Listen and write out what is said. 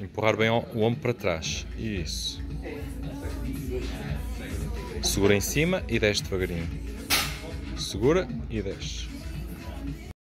Empurrar bem o ombro para trás. Isso. Segura em cima e desce devagarinho. Segura e desce.